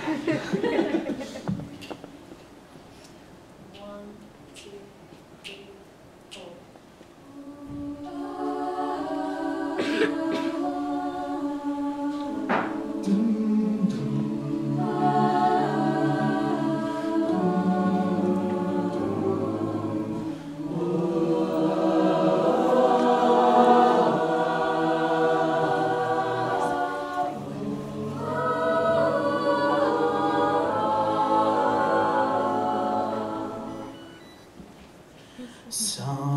ハハハハ! song.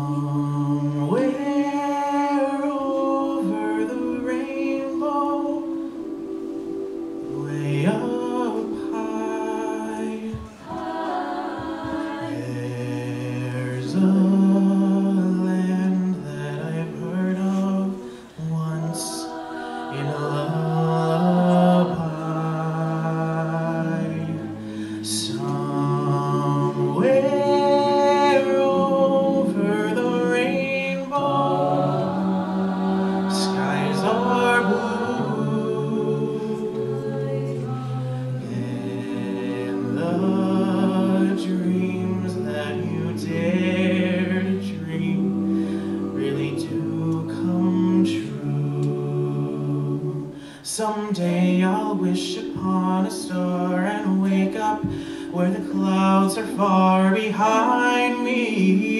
Someday I'll wish upon a star and wake up where the clouds are far behind me.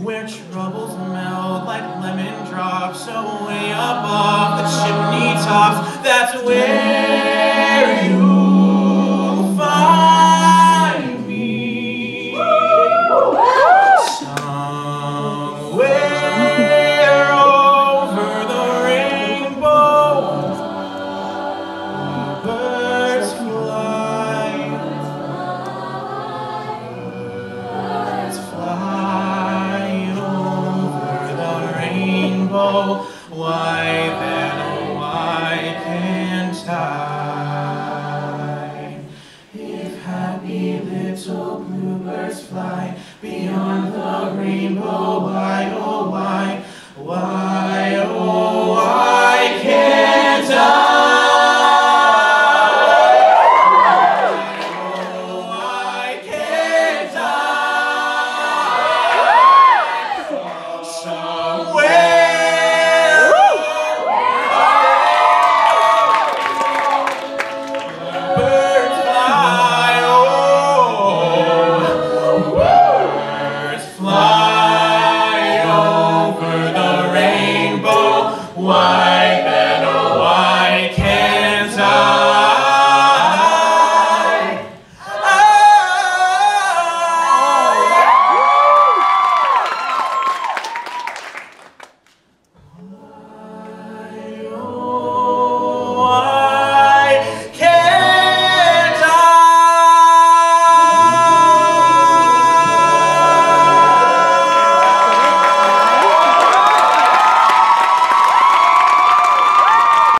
Where troubles melt like lemon drops away above the chimney tops. That's where Why, why